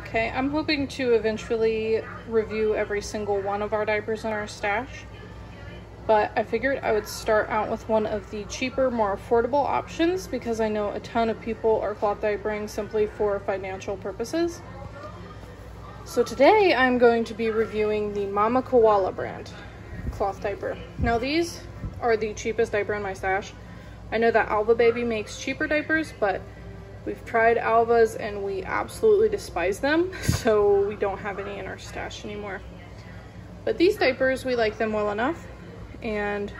Okay, I'm hoping to eventually review every single one of our diapers in our stash. But I figured I would start out with one of the cheaper, more affordable options because I know a ton of people are cloth diapering simply for financial purposes. So today I'm going to be reviewing the Mama Koala brand cloth diaper. Now these are the cheapest diaper in my stash. I know that Alva Baby makes cheaper diapers, but we've tried Alva's and we absolutely despise them, so we don't have any in our stash anymore. But these diapers, we like them well enough, and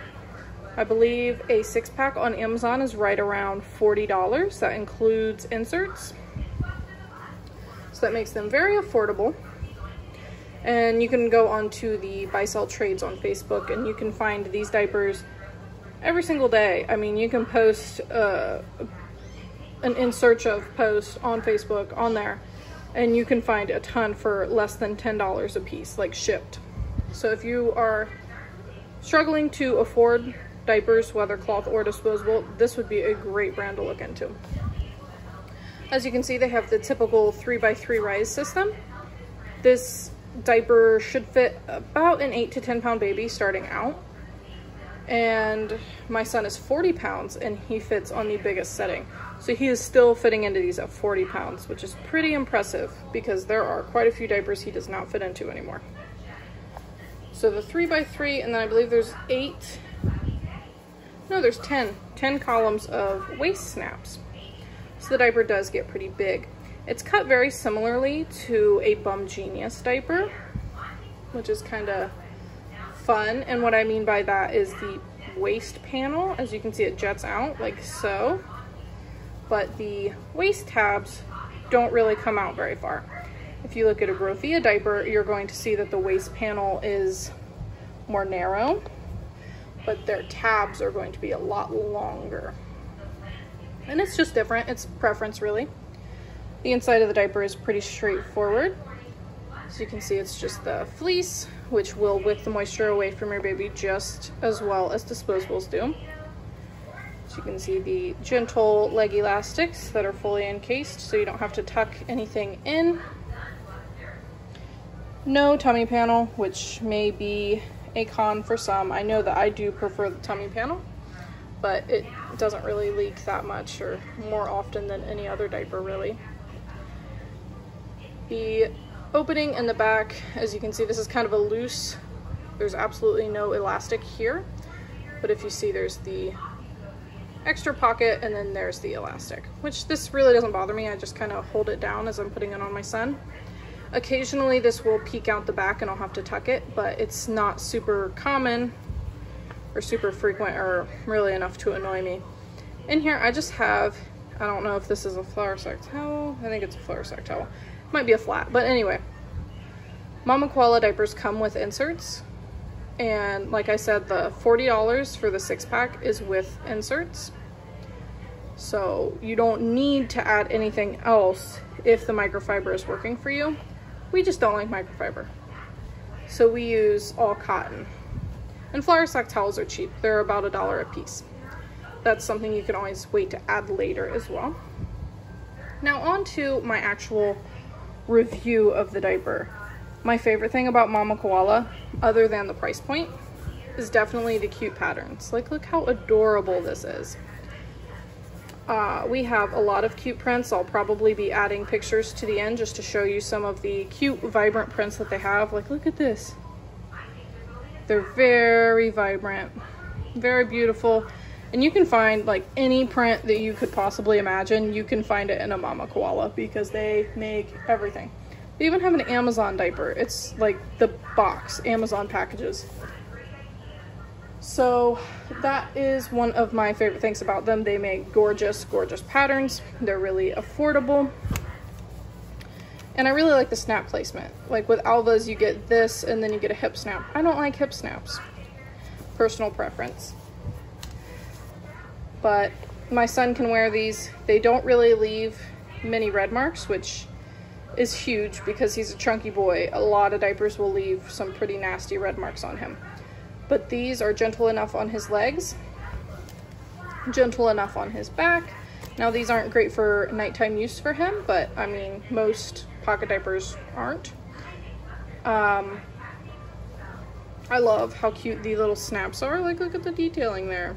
I believe a six pack on Amazon is right around $40. That includes inserts. So that makes them very affordable. And you can go onto the buy sell trades on Facebook and you can find these diapers every single day. I mean, you can post uh, an in search of post on Facebook on there and you can find a ton for less than $10 a piece, like shipped. So if you are struggling to afford diapers, whether cloth or disposable, this would be a great brand to look into. As you can see, they have the typical 3x3 rise system. This diaper should fit about an 8 to 10 pound baby starting out and my son is 40 pounds and he fits on the biggest setting. So he is still fitting into these at 40 pounds, which is pretty impressive because there are quite a few diapers he does not fit into anymore. So the three by three, and then I believe there's eight, no, there's 10, 10 columns of waist snaps. So the diaper does get pretty big. It's cut very similarly to a Bum Genius diaper, which is kind of fun. And what I mean by that is the waist panel. As you can see, it jets out like so. But the waist tabs don't really come out very far. If you look at a GroVia diaper, you're going to see that the waist panel is more narrow, but their tabs are going to be a lot longer. And it's just different, it's preference really. The inside of the diaper is pretty straightforward. So you can see it's just the fleece, which will wick the moisture away from your baby just as well as disposables do. You can see the gentle leg elastics that are fully encased so you don't have to tuck anything in. No tummy panel, which may be a con for some. I know that I do prefer the tummy panel, but it doesn't really leak that much or more often than any other diaper really. The opening in the back, as you can see, this is kind of a loose, there's absolutely no elastic here. But if you see, there's the extra pocket and then there's the elastic, which this really doesn't bother me. I just kind of hold it down as I'm putting it on my son. Occasionally this will peek out the back and I'll have to tuck it, but it's not super common or super frequent or really enough to annoy me. In here I just have, I don't know if this is a flour sack towel. I think it's a flour sack towel. Might be a flat, but anyway. Mama Koala diapers come with inserts. And like I said, the $40 for the six pack is with inserts. So you don't need to add anything else if the microfiber is working for you. We just don't like microfiber. So we use all cotton. And flour sack towels are cheap. They're about a dollar a piece. That's something you can always wait to add later as well. Now on to my actual review of the diaper. My favorite thing about Mama Koala, other than the price point, is definitely the cute patterns. Like, look how adorable this is. Uh, we have a lot of cute prints. I'll probably be adding pictures to the end just to show you some of the cute, vibrant prints that they have. Like, look at this. They're very vibrant, very beautiful. And you can find like any print that you could possibly imagine, you can find it in a Mama Koala because they make everything. They even have an Amazon diaper. It's like the box, Amazon packages. So that is one of my favorite things about them. They make gorgeous, gorgeous patterns. They're really affordable. And I really like the snap placement. Like with Alva's, you get this and then you get a hip snap. I don't like hip snaps. Personal preference but my son can wear these. They don't really leave many red marks, which is huge because he's a chunky boy. A lot of diapers will leave some pretty nasty red marks on him. But these are gentle enough on his legs, gentle enough on his back, Now these aren't great for nighttime use for him, but I mean, most pocket diapers aren't. Um, I love how cute the little snaps are. Like, look at the detailing there.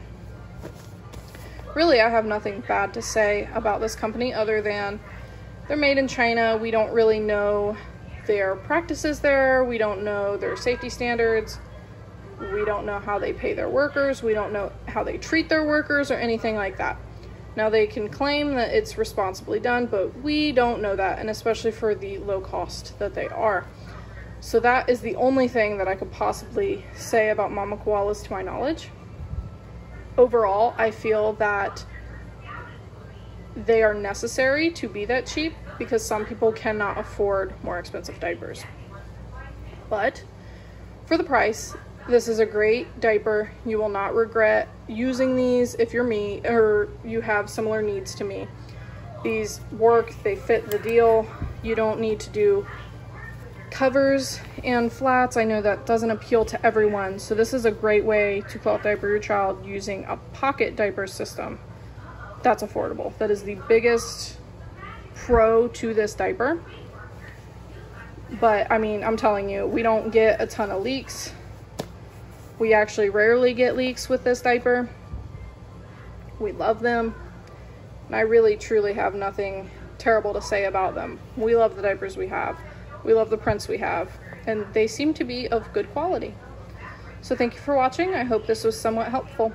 Really, I have nothing bad to say about this company other than they're made in China. We don't really know their practices there. We don't know their safety standards. We don't know how they pay their workers. We don't know how they treat their workers or anything like that. Now, they can claim that it's responsibly done, but we don't know that, and especially for the low cost that they are. So, that is the only thing that I could possibly say about Mama Koalas to my knowledge. Overall, I feel that they are necessary to be that cheap because some people cannot afford more expensive diapers. But for the price, this is a great diaper. You will not regret using these if you're me or you have similar needs to me. These work, they fit the deal. You don't need to do covers and flats. I know that doesn't appeal to everyone. So this is a great way to cloth diaper your child using a pocket diaper system. That's affordable. That is the biggest pro to this diaper. But I mean, I'm telling you, we don't get a ton of leaks we actually rarely get leaks with this diaper. We love them. And I really truly have nothing terrible to say about them. We love the diapers we have. We love the prints we have. And they seem to be of good quality. So thank you for watching. I hope this was somewhat helpful.